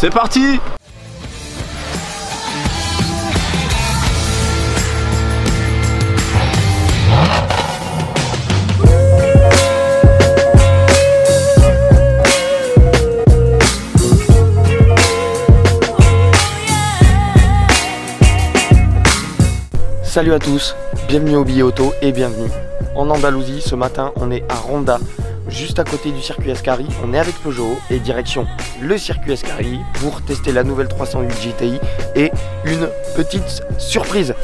C'est parti Salut à tous, bienvenue au billet auto et bienvenue en Andalousie. Ce matin, on est à Ronda, juste à côté du circuit Ascari. On est avec Peugeot et direction le circuit Ascari pour tester la nouvelle 308 GTI et une petite surprise.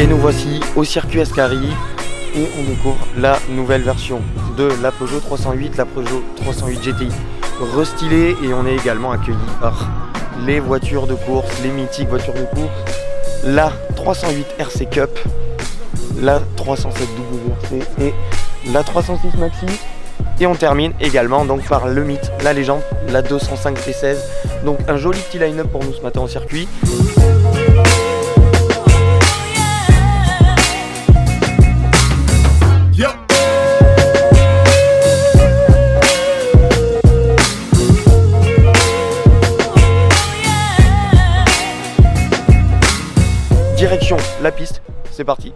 Et nous voici au circuit Ascari et on découvre la nouvelle version de la Peugeot 308, la Peugeot 308 GTI restylée et on est également accueilli par les voitures de course, les mythiques voitures de course, la 308 RC Cup, la 307 WRC et la 306 Maxi. Et on termine également donc par le mythe, la légende, la 205 T16 donc un joli petit line-up pour nous ce matin au circuit la piste, c'est parti.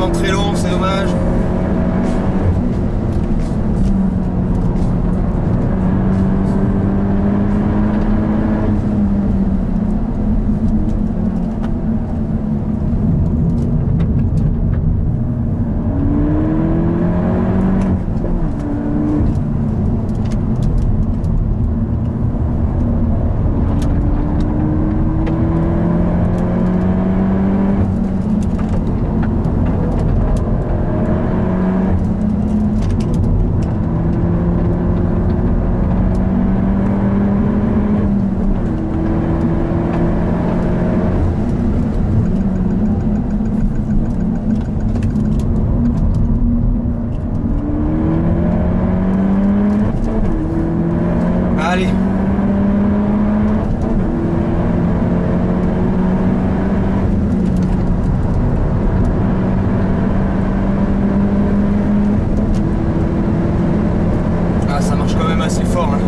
Battements très longs, c'est dommage. Allez. Ah, ça marche quand même assez fort. hein.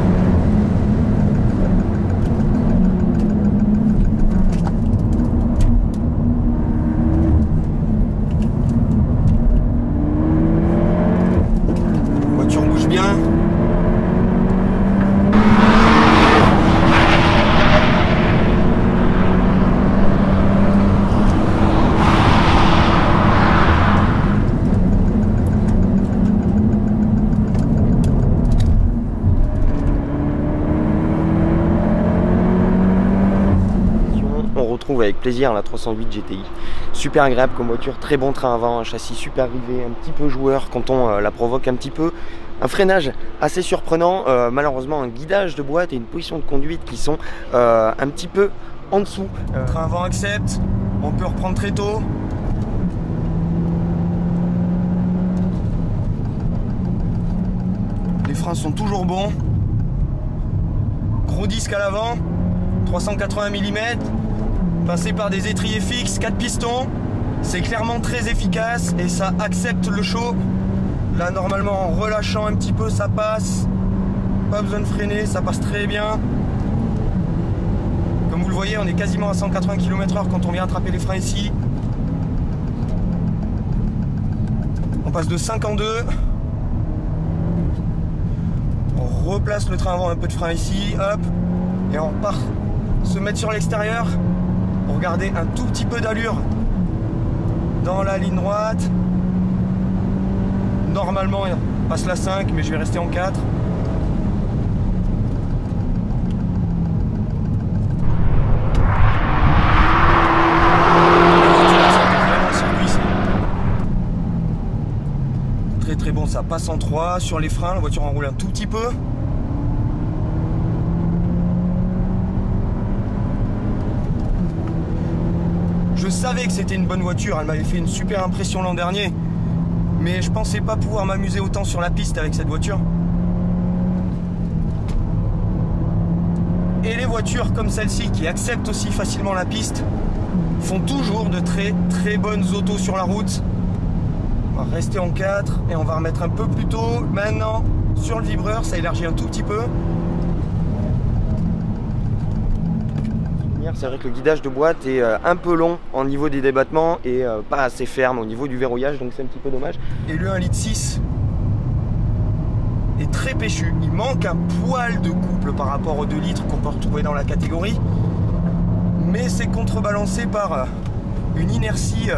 La voiture bouge bien. On retrouve avec plaisir la 308 GTI. Super agréable comme voiture, très bon train avant, un châssis super rivé, un petit peu joueur quand on euh, la provoque un petit peu. Un freinage assez surprenant, euh, malheureusement un guidage de boîte et une position de conduite qui sont euh, un petit peu en dessous. Train avant accepte, on peut reprendre très tôt. Les freins sont toujours bons. Gros disque à l'avant, 380 mm, passé par des étriers fixes, 4 pistons. C'est clairement très efficace et ça accepte le chaud. Là, normalement, en relâchant un petit peu, ça passe. Pas besoin de freiner, ça passe très bien. Comme vous le voyez, on est quasiment à 180 km/h quand on vient attraper les freins ici. On passe de 5 en 2. On replace le train avant un peu de frein ici, hop, et on part se mettre sur l'extérieur pour garder un tout petit peu d'allure dans la ligne droite. Normalement, on passe la 5, mais je vais rester en 4. Très très bon, ça passe en 3. Sur les freins, la voiture enroule un tout petit peu. Je savais que c'était une bonne voiture, elle m'avait fait une super impression l'an dernier. Mais je pensais pas pouvoir m'amuser autant sur la piste avec cette voiture. Et les voitures comme celle-ci qui acceptent aussi facilement la piste font toujours de très très bonnes autos sur la route. On va rester en 4 et on va remettre un peu plus tôt. Maintenant, sur le vibreur, ça élargit un tout petit peu. C'est vrai que le guidage de boîte est euh, un peu long en niveau des débattements et euh, pas assez ferme au niveau du verrouillage, donc c'est un petit peu dommage. Et le 1 litre 6 est très péchu. Il manque un poil de couple par rapport aux 2 litres qu'on peut retrouver dans la catégorie. Mais c'est contrebalancé par euh, une inertie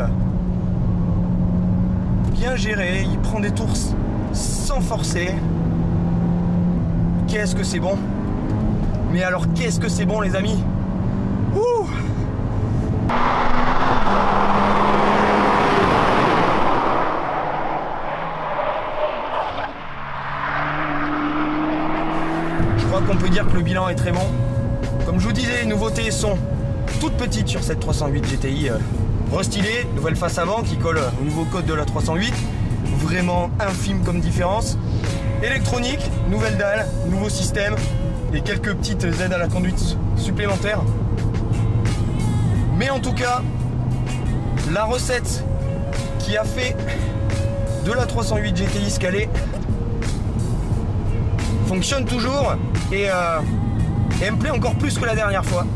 bien gérée. Il prend des tours sans forcer. Qu'est-ce que c'est bon? Mais alors qu'est-ce que c'est bon les amis? Je crois qu'on peut dire que le bilan est très bon. Comme je vous disais, les nouveautés sont toutes petites sur cette 308 GTI restylée, nouvelle face avant qui colle au nouveau code de la 308, vraiment infime comme différence. Électronique, nouvelle dalle, nouveau système et quelques petites aides à la conduite supplémentaires. Mais en tout cas, la recette qui a fait de la 308 GTI scalée fonctionne toujours et, euh, me plaît encore plus que la dernière fois.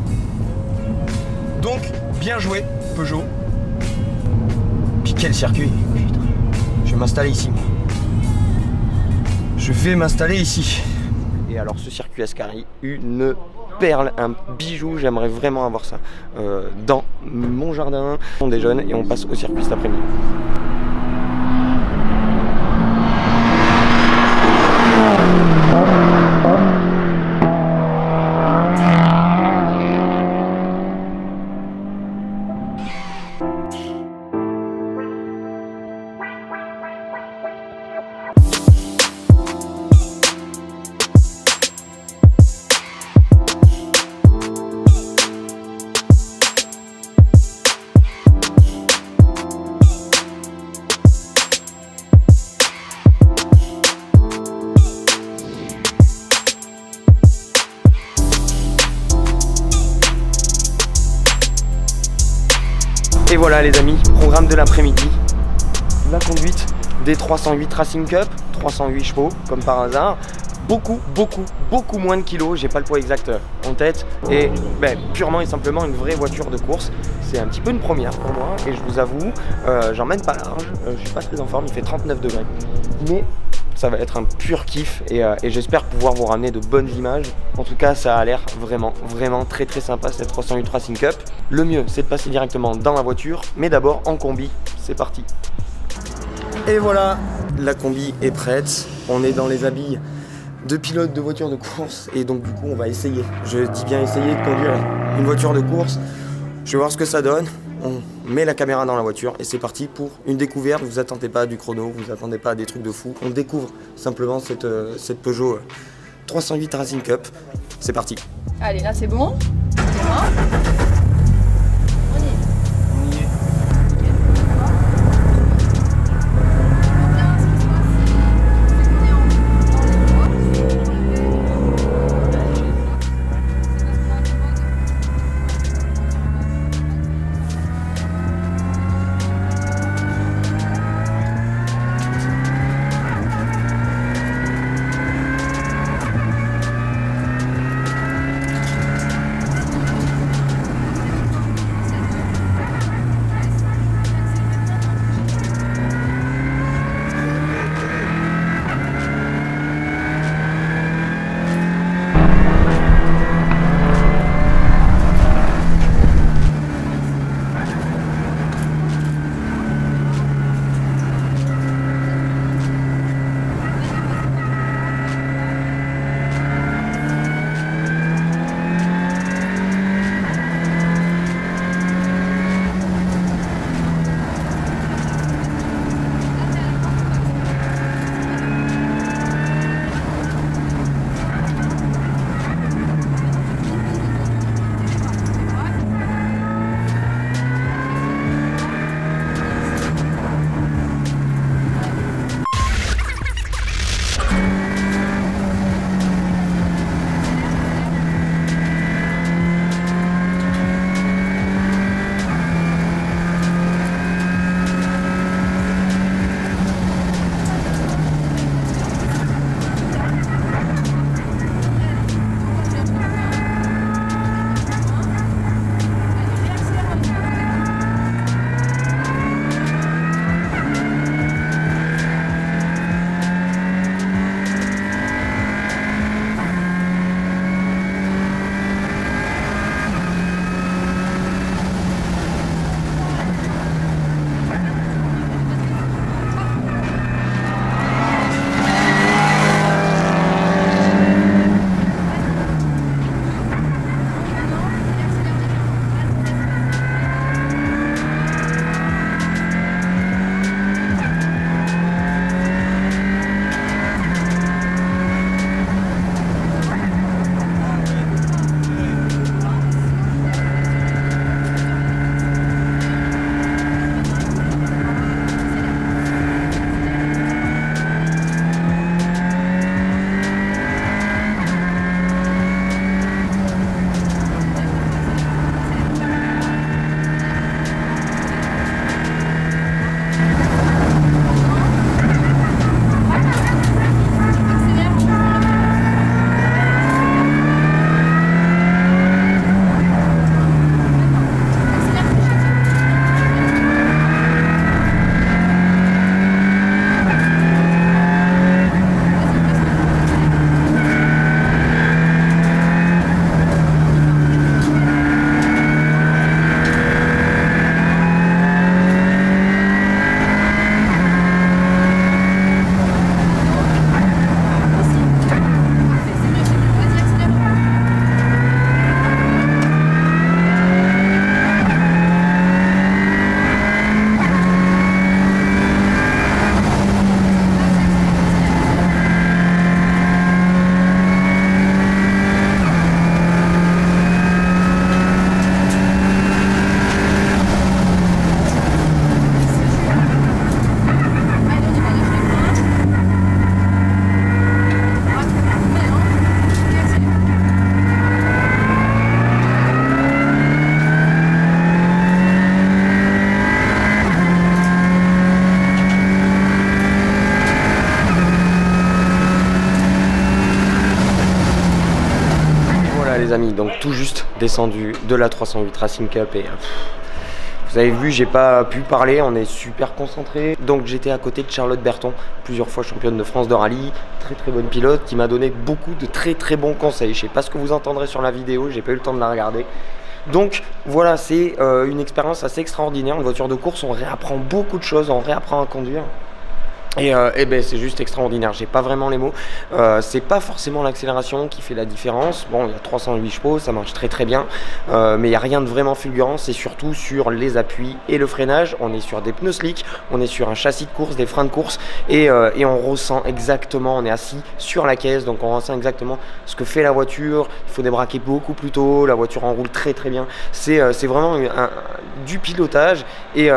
Donc, bien joué, Peugeot. Puis quel circuit Je vais m'installer ici, moi. Je vais m'installer ici. Et alors, ce circuit Ascari, une perle, un bijou. J'aimerais vraiment avoir ça euh, dans mon jardin. On déjeune et on passe au circuit cet après-midi. Voilà les amis, programme de l'après-midi. La conduite des 308 Racing Cup, 308 chevaux comme par hasard. Beaucoup, beaucoup, beaucoup moins de kilos, j'ai pas le poids exact en tête. Et ben, purement et simplement une vraie voiture de course. C'est un petit peu une première pour moi et je vous avoue, euh, j'emmène pas large, euh, je suis pas très en forme, il fait 39 degrés. Mais ça va être un pur kiff euh, et, j'espère pouvoir vous ramener de bonnes images. En tout cas, ça a l'air vraiment, vraiment très très sympa cette 308 Racing Cup. Le mieux, c'est de passer directement dans la voiture, mais d'abord en combi. C'est parti. Et voilà, la combi est prête. On est dans les habits de pilote de voiture de course et donc du coup on va essayer, je dis bien essayer de conduire une voiture de course. Je vais voir ce que ça donne on met la caméra dans la voiture et c'est parti pour une découverte. Vous attendez pas du chrono, vous attendez pas des trucs de fou. On découvre simplement cette, euh, cette Peugeot 308 Racing Cup. C'est parti. Allez, là c'est bon. les juste descendu de la 308 Racing Cup et vous avez vu, j'ai pas pu parler, on est super concentré. Donc j'étais à côté de Charlotte Berton, plusieurs fois championne de France de rallye, très très bonne pilote, qui m'a donné beaucoup de très très bons conseils. Je sais pas ce que vous entendrez sur la vidéo, j'ai pas eu le temps de la regarder. Donc voilà, c'est euh, une expérience assez extraordinaire. Une voiture de course, on réapprend beaucoup de choses, on réapprend à conduire. Et, euh, eh ben c'est juste extraordinaire, j'ai pas vraiment les mots. Euh, c'est pas forcément l'accélération qui fait la différence. Bon, il y a 308 chevaux, ça marche très très bien, euh, mais il n'y a rien de vraiment fulgurant. C'est surtout sur les appuis et le freinage. On est sur des pneus slick, on est sur un châssis de course, des freins de course, et, on ressent exactement, on est assis sur la caisse, donc on ressent exactement ce que fait la voiture. Il faut débraquer beaucoup plus tôt, la voiture enroule très très bien. C'est vraiment du pilotage et,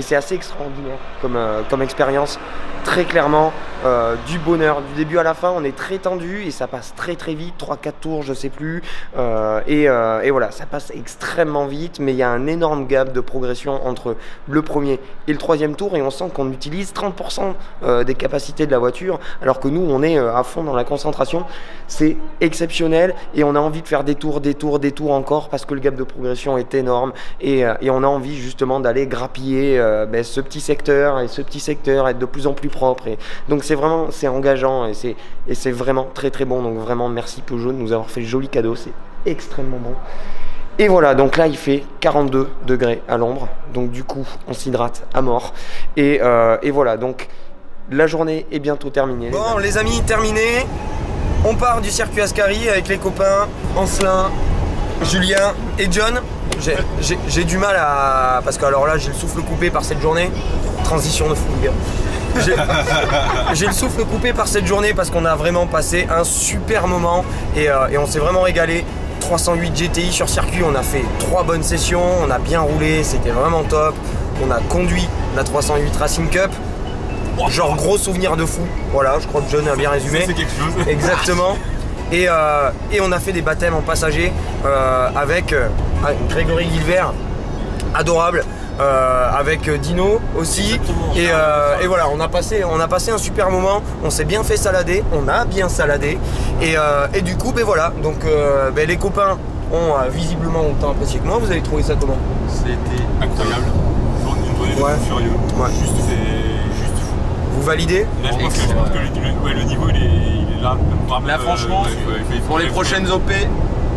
c'est assez extraordinaire comme expérience très clairement euh, du bonheur. Du début à la fin, on est très tendu et ça passe très très vite, 3-4 tours, je sais plus. Euh, euh, et, voilà, ça passe extrêmement vite, mais il y a un énorme gap de progression entre le premier et le troisième tour et on sent qu'on utilise 30% des capacités de la voiture, alors que nous, on est à fond dans la concentration. C'est exceptionnel et on a envie de faire des tours, des tours, des tours encore parce que le gap de progression est énorme et, on a envie justement d'aller grappiller ben, ce petit secteur et ce petit secteur, être de plus en plus propre. Et donc c'est vraiment c'est engageant et c'est et c'est vraiment très très bon. Donc vraiment merci Peugeot de nous avoir fait joli cadeau. C'est extrêmement bon. Et voilà, donc là il fait 42 degrés à l'ombre, donc du coup on s'hydrate à mort. Et, euh, et, voilà, donc la journée est bientôt terminée. Bon les amis, terminé. On part du circuit Ascari avec les copains Ancelin, Julien et John. J'ai du mal à... Parce que alors là j'ai le souffle coupé par cette journée. Transition de fou. J'ai le souffle coupé par cette journée parce qu'on a vraiment passé un super moment et, euh, on s'est vraiment régalé. 308 GTI sur circuit, on a fait trois bonnes sessions, on a bien roulé, c'était vraiment top. On a conduit la 308 Racing Cup. Genre gros souvenir de fou. Voilà, je crois que John a bien résumé. C'est quelque chose. Exactement. Et, euh, et, on a fait des baptêmes en passager euh, avec Grégory Guilvert, adorable. Euh, avec Dino aussi. Euh, et, voilà, on a, passé, on a passé un super moment, on s'est bien fait salader, on a bien saladé. Et, euh, du coup, ben voilà, donc ben les copains ont visiblement autant apprécié que moi. Vous avez trouvé ça comment? C'était incroyable. Une journée de furieux. Juste, juste fou. Vous validez? Je pense, que, le, niveau il est, là. Là, franchement, pour les prochaines OP,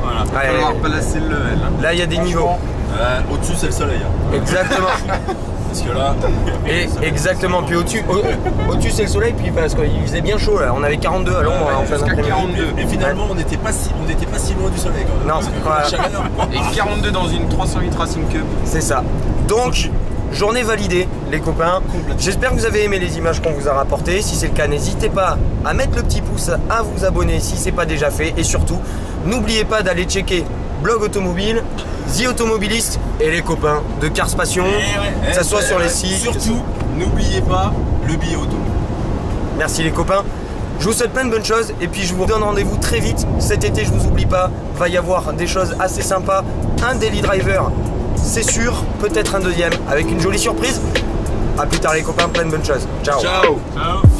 voilà. il va falloir placer le level. Hein. Là, il y a des niveaux. Euh, au-dessus, c'est le soleil. Hein. Exactement. parce que là. Et exactement. Puis au-dessus, au-dessus c'est le soleil. Puis parce qu'il faisait bien chaud là. On avait 42 à l'ombre en fin 42. Et finalement, on n'était pas si, on pas si loin du soleil. Quand même. Non. Et 42 dans une 308 Racing Cup. C'est ça. Donc. Journée validée, les copains. J'espère que vous avez aimé les images qu'on vous a rapportées. Si c'est le cas, n'hésitez pas à mettre le petit pouce, à vous abonner si c'est pas déjà fait. Et surtout, n'oubliez pas d'aller checker Blog Automobile, The Automobiliste et les copains de Cars Passion, eh que ça soit sur les sites. Surtout, n'oubliez pas le billet auto. Merci les copains. Je vous souhaite plein de bonnes choses et puis je vous donne rendez-vous très vite. Cet été, je vous oublie pas, va y avoir des choses assez sympas. Un daily driver, c'est sûr, peut-être un deuxième avec une jolie surprise. A plus tard les copains, plein de bonnes choses. Ciao. Ciao. Ciao.